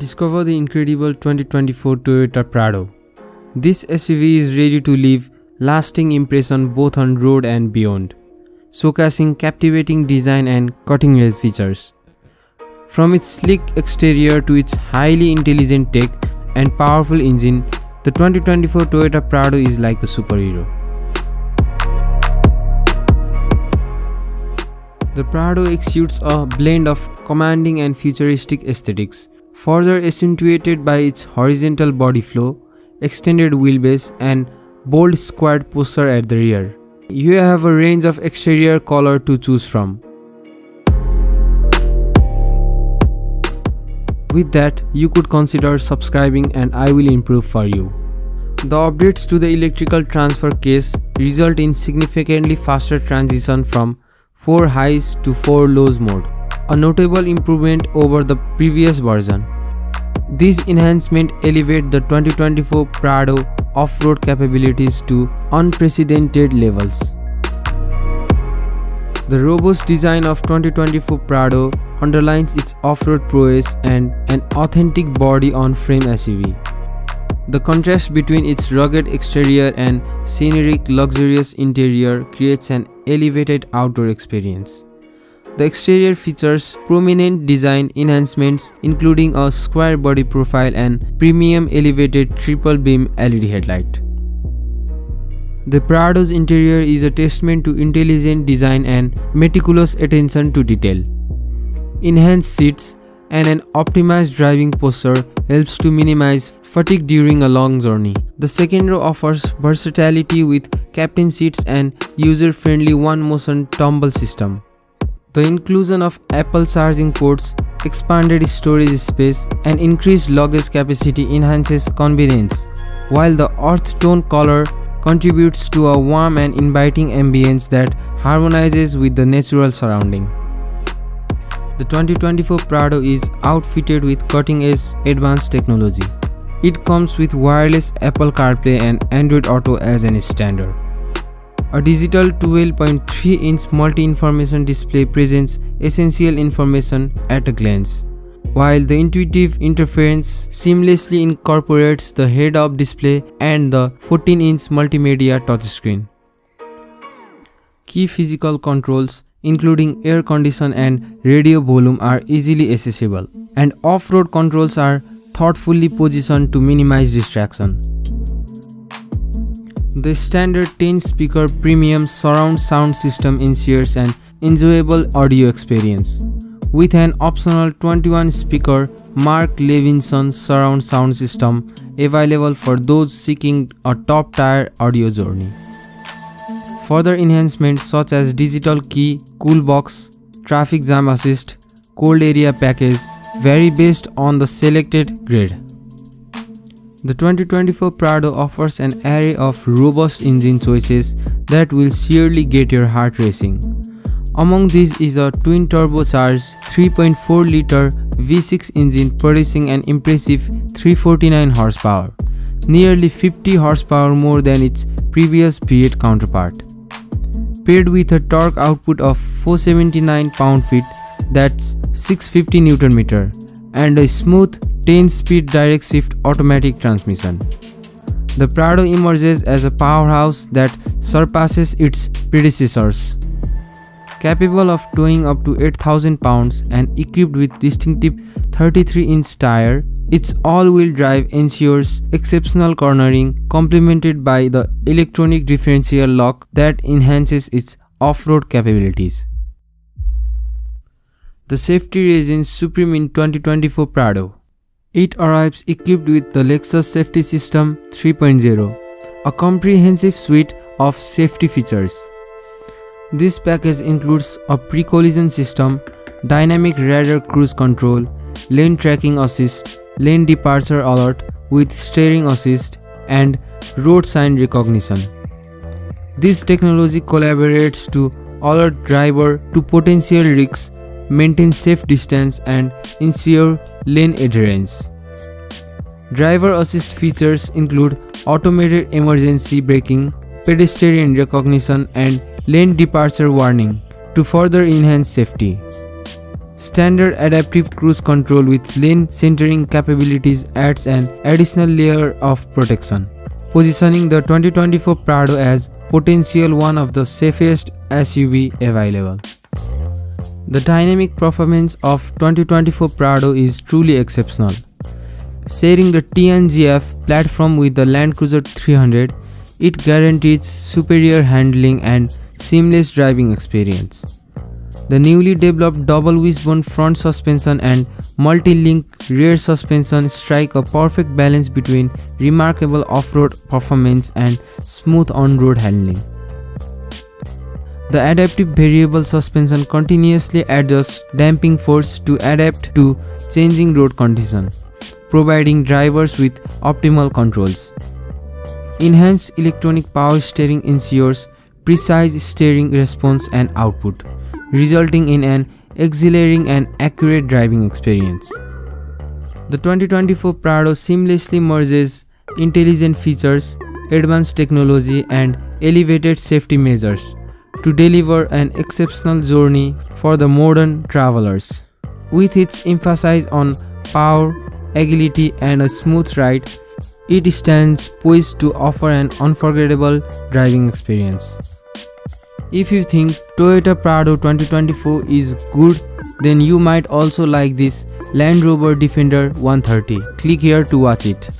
Discover the incredible 2024 Toyota Prado. This SUV is ready to leave lasting impression both on road and beyond, showcasing captivating design and cutting-edge features. From its sleek exterior to its highly intelligent tech and powerful engine, the 2024 Toyota Prado is like a superhero. The Prado exudes a blend of commanding and futuristic aesthetics, further accentuated by its horizontal body flow, extended wheelbase, and bold squared poster at the rear. You have a range of exterior color to choose from. With that, you could consider subscribing and I will improve for you. The updates to the electrical transfer case result in significantly faster transition from 4 highs to 4 lows mode, a notable improvement over the previous version. These enhancements elevate the 2024 Prado off-road capabilities to unprecedented levels. The robust design of 2024 Prado underlines its off-road prowess and an authentic body-on-frame SUV. The contrast between its rugged exterior and scenic luxurious interior creates an elevated outdoor experience. The exterior features prominent design enhancements including a square body profile and premium elevated triple beam LED headlight. The Prado's interior is a testament to intelligent design and meticulous attention to detail. Enhanced seats and an optimized driving posture helps to minimize fatigue during a long journey. The second row offers versatility with captain seats and user-friendly one-motion tumble system. The inclusion of ample charging ports, expanded storage space and increased luggage capacity enhances convenience, while the earth tone color contributes to a warm and inviting ambience that harmonizes with the natural surrounding. The 2024 Prado is outfitted with cutting-edge advanced technology. It comes with wireless Apple CarPlay and Android Auto as an standard. A digital 12.3-inch multi-information display presents essential information at a glance, while the intuitive interface seamlessly incorporates the head-up display and the 14-inch multimedia touchscreen. Key physical controls including air condition and radio volume are easily accessible, and off-road controls are thoughtfully positioned to minimize distraction. The standard 10-speaker premium surround sound system ensures an enjoyable audio experience, with an optional 21-speaker Mark Levinson surround sound system available for those seeking a top-tier audio journey. Further enhancements such as digital key, cool box, traffic jam assist, cold area package vary based on the selected grade. The 2024 Prado offers an array of robust engine choices that will surely get your heart racing. Among these is a twin turbocharged 3.4 liter V6 engine producing an impressive 349 horsepower, nearly 50 horsepower more than its previous V8 counterpart. Paired with a torque output of 479 pound-feet that's 650 Newton meter and a smooth 10-speed direct shift automatic transmission. The Prado emerges as a powerhouse that surpasses its predecessors. Capable of towing up to 8000 pounds and equipped with distinctive 33-inch tire, its all-wheel drive ensures exceptional cornering complemented by the electronic differential lock that enhances its off-road capabilities. The safety reigns supreme in 2024 Prado. It arrives equipped with the Lexus Safety System 3.0, a comprehensive suite of safety features. This package includes a pre-collision system, dynamic radar cruise control, lane tracking assist, lane departure alert with steering assist, and road sign recognition. This technology collaborates to alert driver to potential risks maintain safe distance and ensure lane adherence. Driver assist features include automated emergency braking, pedestrian recognition and lane departure warning to further enhance safety. Standard adaptive cruise control with lane centering capabilities adds an additional layer of protection, positioning the 2024 Prado as potential one of the safest SUV available. The dynamic performance of 2024 Prado is truly exceptional. Sharing the TNGA-F platform with the Land Cruiser 300, it guarantees superior handling and seamless driving experience. The newly developed double wishbone front suspension and multi-link rear suspension strike a perfect balance between remarkable off-road performance and smooth on-road handling. The adaptive variable suspension continuously adjusts damping force to adapt to changing road conditions, providing drivers with optimal controls. Enhanced electronic power steering ensures precise steering response and output, resulting in an exhilarating and accurate driving experience. The 2024 Prado seamlessly merges intelligent features, advanced technology, and elevated safety measures to deliver an exceptional journey for the modern travelers. With its emphasis on power, agility, and a smooth ride, it stands poised to offer an unforgettable driving experience. If you think Toyota Prado 2024 is good, then you might also like this Land Rover Defender 130. Click here to watch it.